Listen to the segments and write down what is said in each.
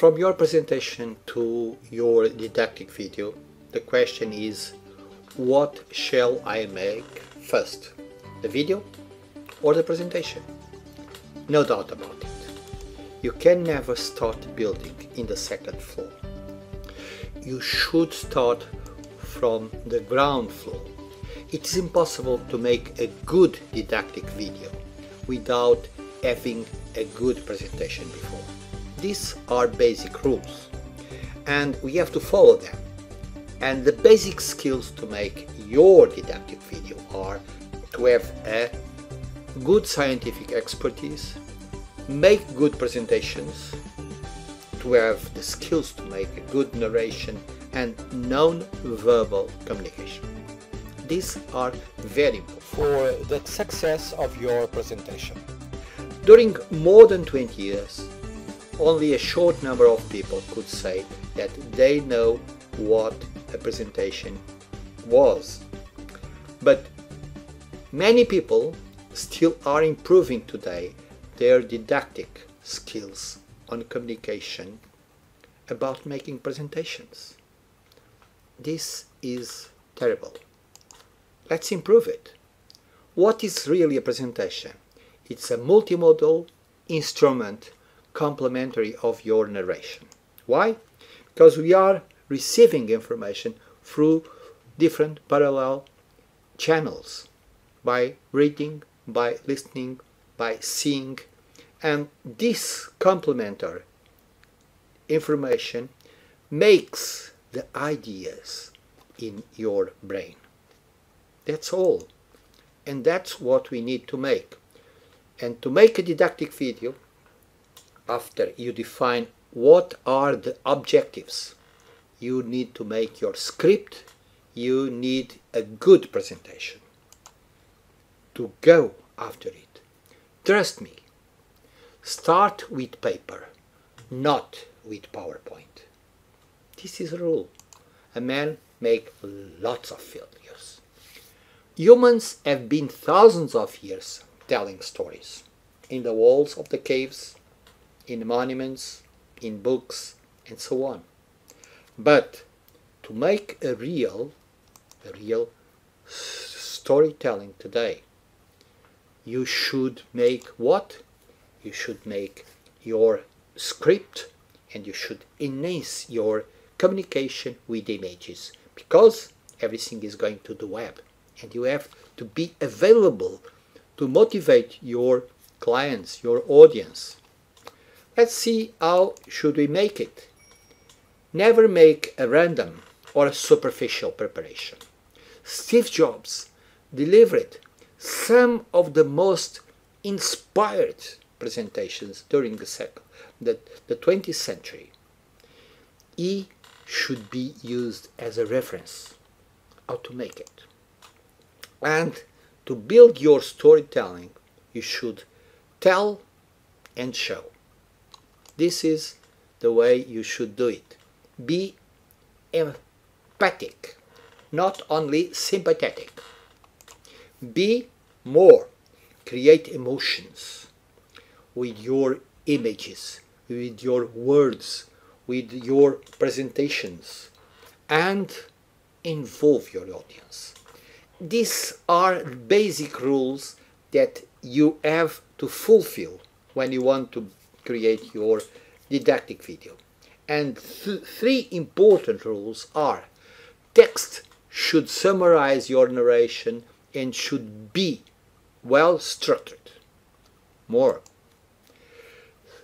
From your presentation to your didactic video, the question is what shall I make first? The video or the presentation? No doubt about it. You can never start building in the second floor. You should start from the ground floor. It is impossible to make a good didactic video without having a good presentation before. These are basic rules and we have to follow them. And the basic skills to make your didactic video are to have a good scientific expertise, make good presentations, to have the skills to make a good narration and non-verbal communication. These are very important for the success of your presentation. During more than 20 years, only a short number of people could say that they know what a presentation was. But many people still are improving today their didactic skills on communication about making presentations. This is terrible. Let's improve it. What is really a presentation? It's a multimodal instrument complementary of your narration. Why? Because we are receiving information through different parallel channels by reading, by listening, by seeing, and this complementary information makes the ideas in your brain. That's all. And that's what we need to make. And to make a didactic video, after you define what are the objectives, you need to make your script, you need a good presentation to go after it. Trust me, start with paper, not with PowerPoint. This is a rule. A man make lots of failures. Humans have been thousands of years telling stories in the walls of the caves, in monuments, in books, and so on. But to make a real, a real storytelling today, you should make what? You should make your script and you should enhance your communication with images because everything is going to the web and you have to be available to motivate your clients, your audience. Let's see how should we make it. Never make a random or a superficial preparation. Steve Jobs delivered some of the most inspired presentations during the, second, the, the 20th century. He should be used as a reference how to make it. And to build your storytelling, you should tell and show. This is the way you should do it. Be empathic, not only sympathetic. Be more. Create emotions with your images, with your words, with your presentations, and involve your audience. These are basic rules that you have to fulfill when you want to create your didactic video. And th three important rules are text should summarize your narration and should be well structured. More.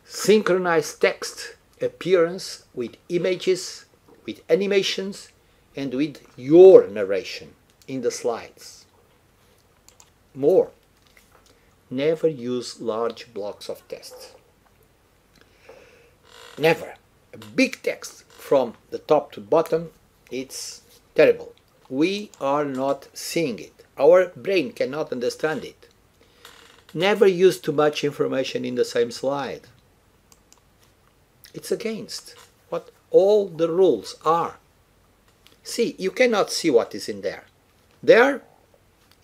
Synchronize text appearance with images, with animations, and with your narration in the slides. More. Never use large blocks of text. Never. A big text from the top to bottom, it's terrible. We are not seeing it. Our brain cannot understand it. Never use too much information in the same slide. It's against what all the rules are. See, you cannot see what is in there. There,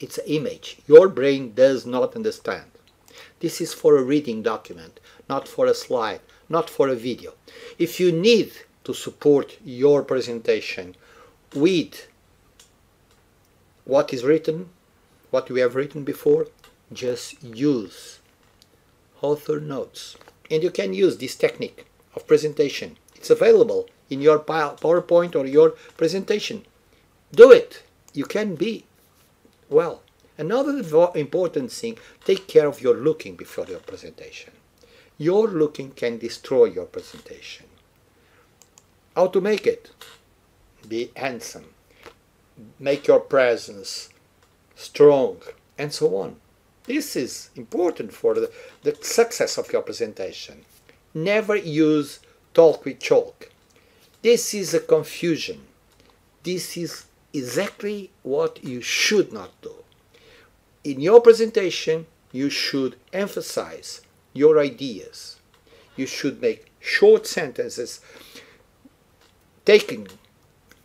it's an image. Your brain does not understand. This is for a reading document, not for a slide, not for a video. If you need to support your presentation with what is written, what we have written before, just use author notes. And you can use this technique of presentation. It's available in your PowerPoint or your presentation. Do it. You can be well. Another important thing, take care of your looking before your presentation. Your looking can destroy your presentation. How to make it? Be handsome. Make your presence strong and so on. This is important for the, the success of your presentation. Never use talk with chalk. This is a confusion. This is exactly what you should not do. In your presentation, you should emphasize your ideas. You should make short sentences taken,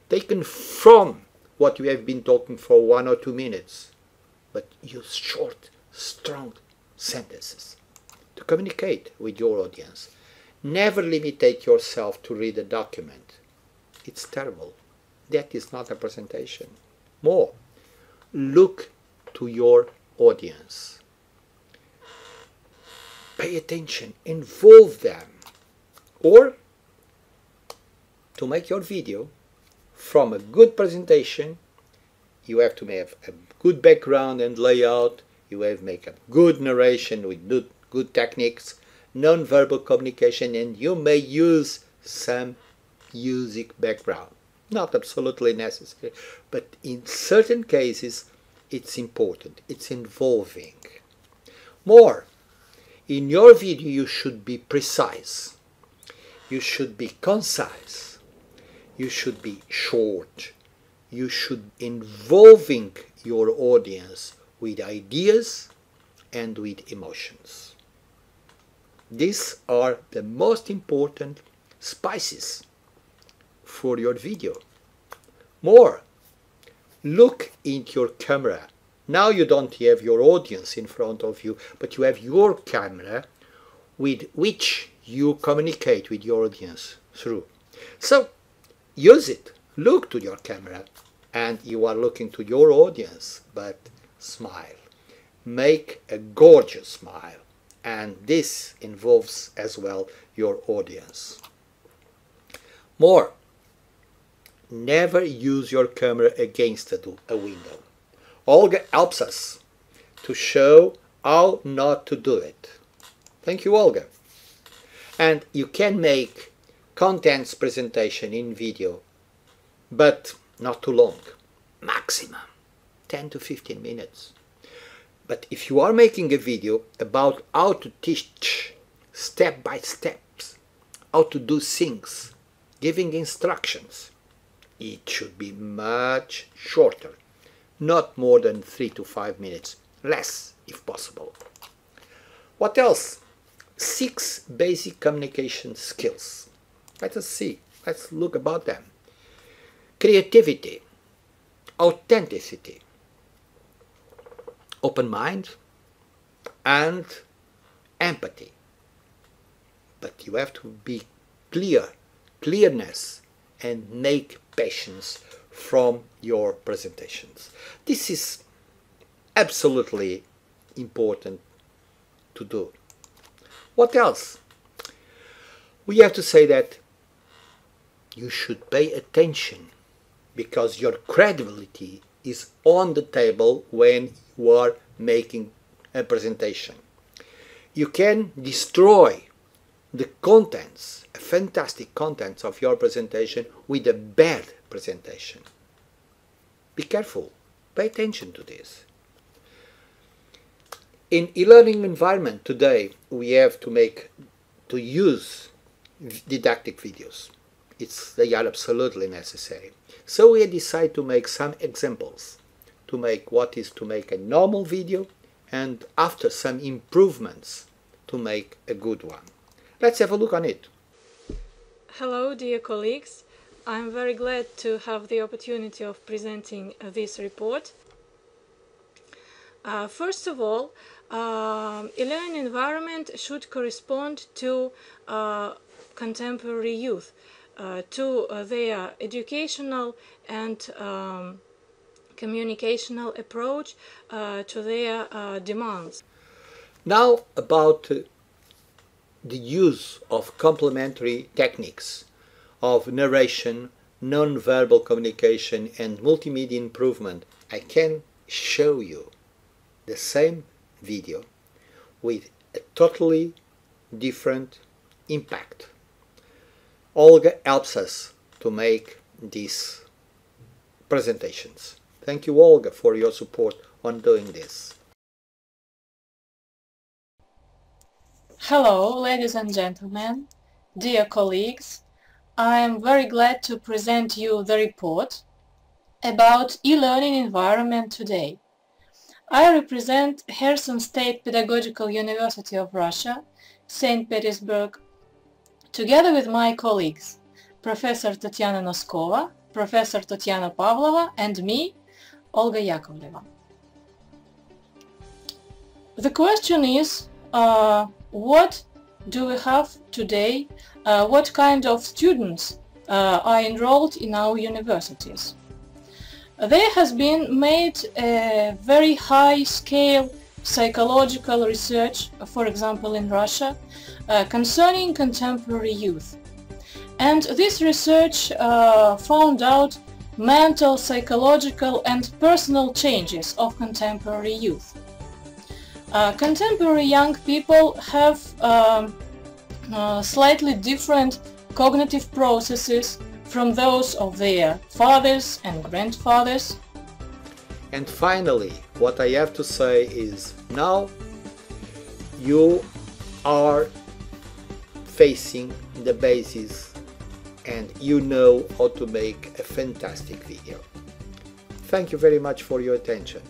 taken from what you have been talking for one or two minutes, but use short, strong sentences to communicate with your audience. Never limitate yourself to read a document. It's terrible. That is not a presentation. More, look to your audience. Pay attention, involve them. Or, to make your video from a good presentation, you have to have a good background and layout, you have to make a good narration with good, good techniques, non-verbal communication, and you may use some music background. Not absolutely necessary, but in certain cases it's important, it's involving. More, in your video you should be precise, you should be concise, you should be short, you should involving your audience with ideas and with emotions. These are the most important spices for your video. More, look into your camera. Now you don't have your audience in front of you, but you have your camera with which you communicate with your audience through. So use it. Look to your camera and you are looking to your audience, but smile. Make a gorgeous smile. And this involves as well your audience. More, never use your camera against a, window. Olga helps us to show how not to do it. Thank you, Olga. And you can make contents presentation in video, but not too long. Maximum 10 to 15 minutes. But if you are making a video about how to teach step by steps, how to do things, giving instructions, it should be much shorter, not more than three to five minutes, less if possible. What else? Six basic communication skills. Let us see, let's look about them. Creativity, authenticity, open mind, and empathy. But you have to be clear, clearness, and make patience from your presentations. This is absolutely important to do. What else? We have to say that you should pay attention because your credibility is on the table when you are making a presentation. You can destroy the contents, a fantastic contents of your presentation with a bad presentation. Be careful, pay attention to this. In e-learning environment today, we have to make, to use didactic videos. It's, they are absolutely necessary. So we decide to make some examples to make what is to make a normal video and after some improvements to make a good one. Let's have a look on it. Hello dear colleagues. I'm very glad to have the opportunity of presenting this report. Uh, first of all, uh, e-learning environment should correspond to uh, contemporary youth, uh, to uh, their educational and um, communicational approach uh, to their uh, demands. Now about the use of complementary techniques of narration, non-verbal communication and multimedia improvement, I can show you the same video with a totally different impact. Olga helps us to make these presentations. Thank you Olga for your support on doing this. Hello, ladies and gentlemen, dear colleagues. I am very glad to present you the report about e-learning environment today. I represent Herzen State Pedagogical University of Russia, St. Petersburg, together with my colleagues, Professor Tatiana Noskova, Professor Tatiana Pavlova, and me, Olga Yakovleva. The question is, uh, what do we have today? Uh, what kind of students uh, are enrolled in our universities? There has been made a very high-scale psychological research, for example in Russia, uh, concerning contemporary youth. And this research uh, found out mental, psychological and personal changes of contemporary youth. Uh, contemporary young people have um, uh, slightly different cognitive processes from those of their fathers and grandfathers. And finally, what I have to say is now you are facing the basis and you know how to make a fantastic video. Thank you very much for your attention.